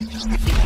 you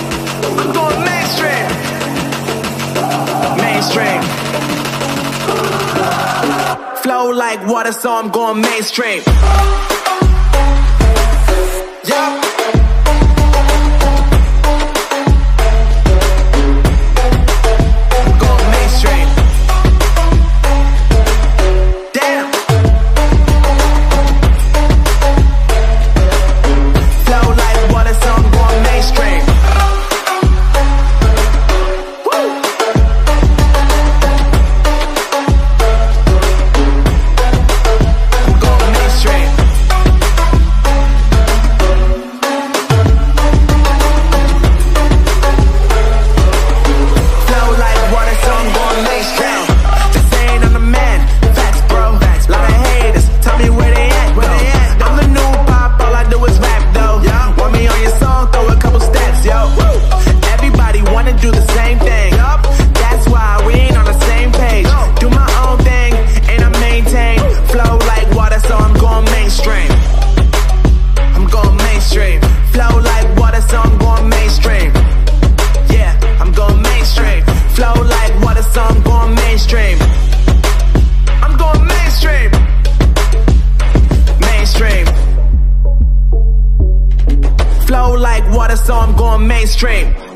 I'm going mainstream. Mainstream. Flow like water, so I'm going mainstream. so I'm going mainstream.